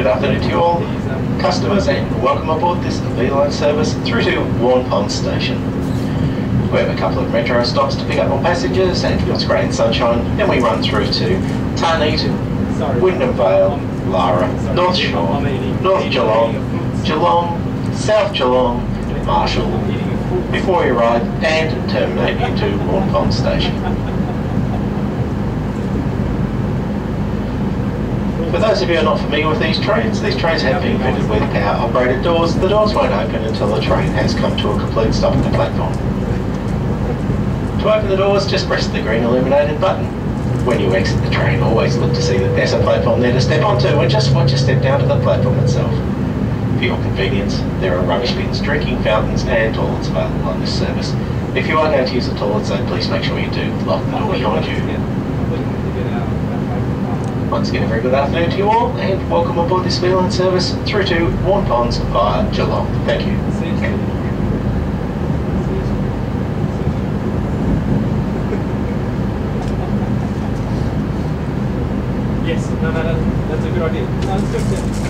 Good afternoon to you all, customers, and welcome aboard this V-Line service through to Waurn Ponds Station. We have a couple of metro stops to pick up more passengers, and it's great and sunshine. Then we run through to Tarneit, Wyndham Vale, Lara, North Shore, North Geelong, Geelong, South Geelong, Marshall, before we arrive and terminate into Waurn Ponds Station. For those of you who are not familiar with these trains, these trains have been fitted with power operated doors. The doors won't open until the train has come to a complete stop at the platform. To open the doors, just press the green illuminated button. When you exit the train, always look to see that there's a platform there to step onto and just watch you step down to the platform itself. For your convenience, there are rubbish bins, drinking fountains and toilets available on this service. If you are going to use the toilet, so please make sure you do lock the door behind you. Once again, a very good afternoon to you all, and welcome aboard this V-Line service through to Waurn Ponds via Geelong. Thank you. Yes, no, no, no, that's a good idea. Sounds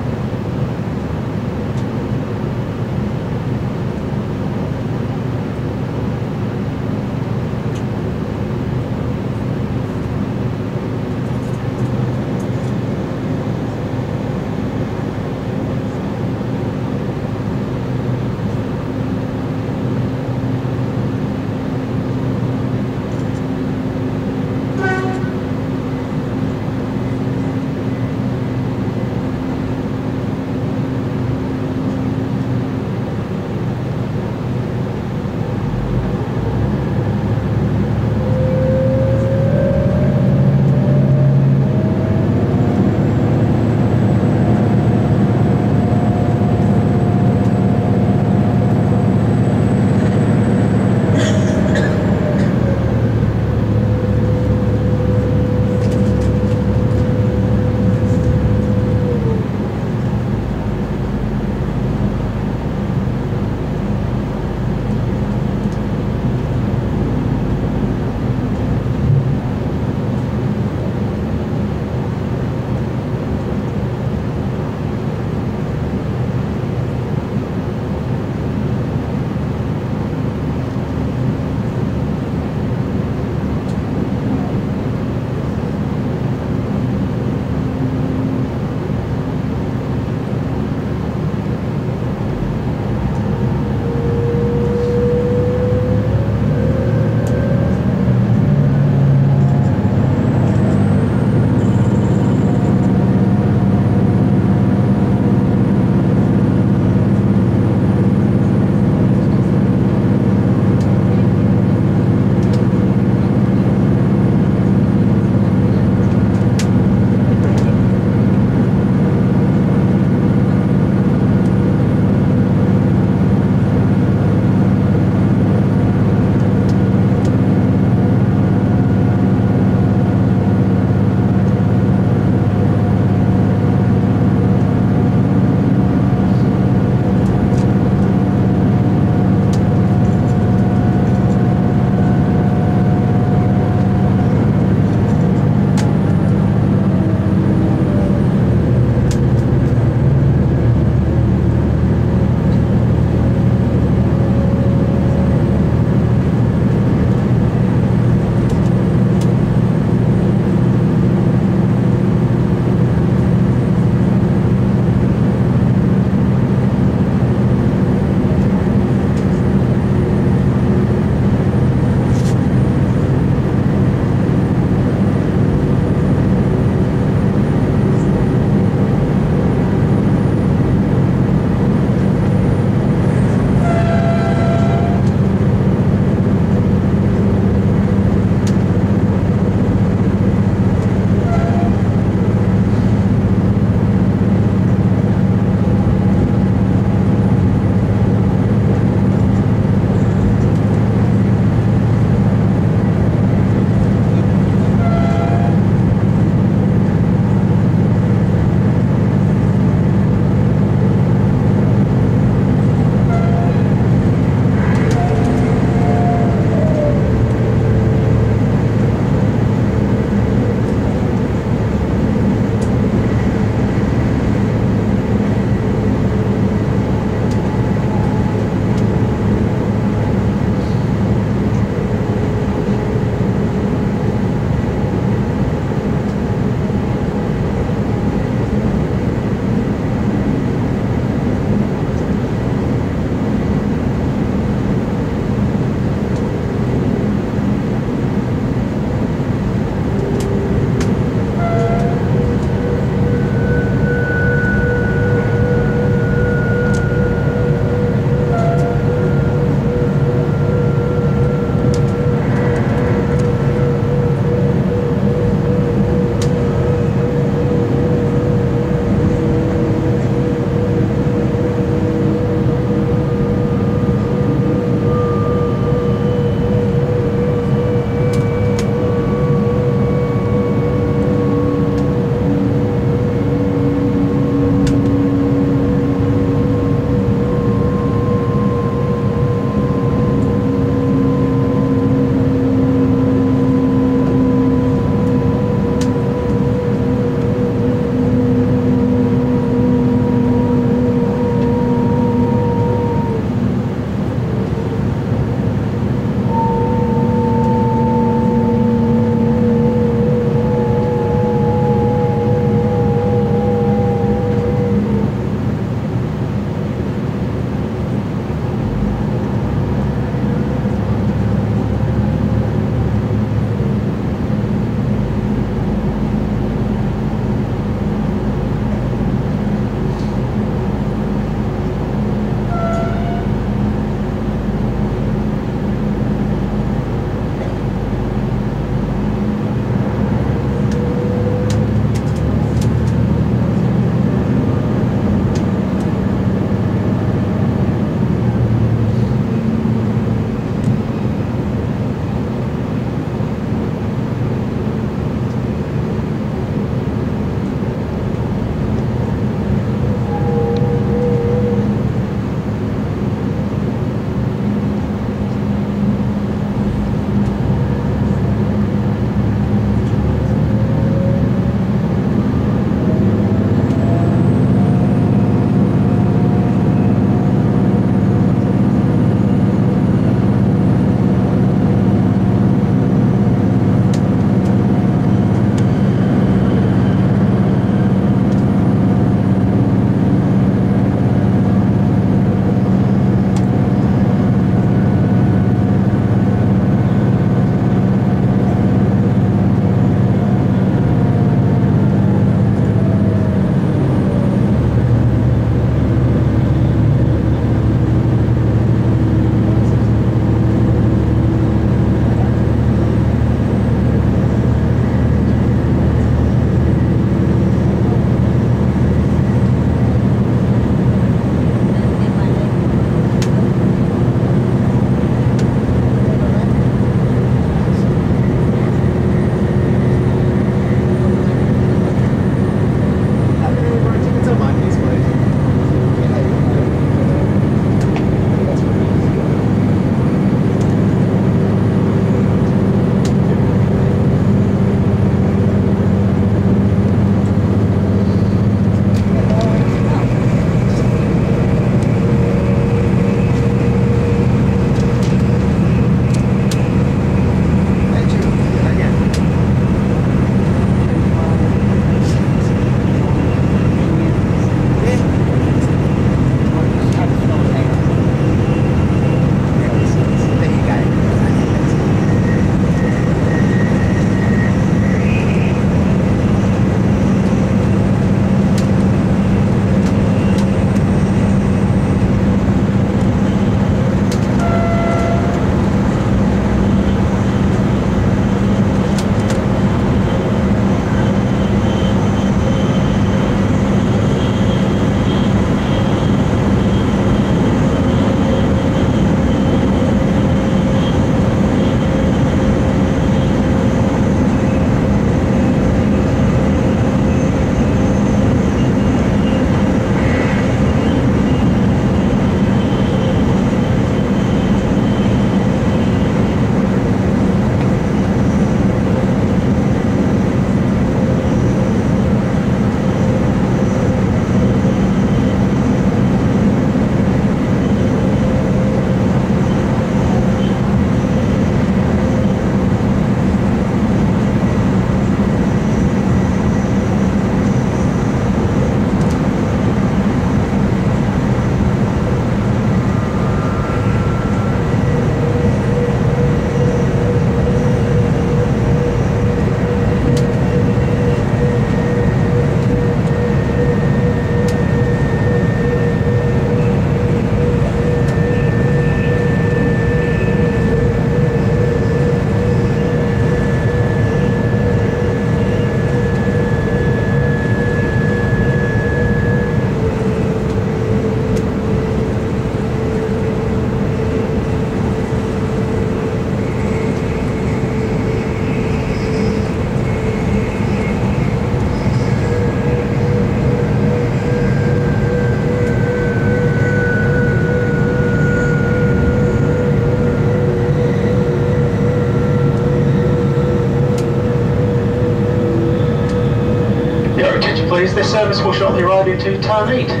Cloud 8.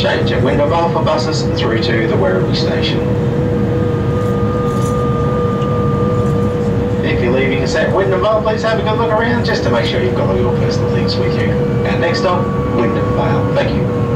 Change at Vale for buses through to the Werribee station. If you're leaving us at Vale, please have a good look around just to make sure you've got all your personal things with you. And next stop, Vale. Thank you.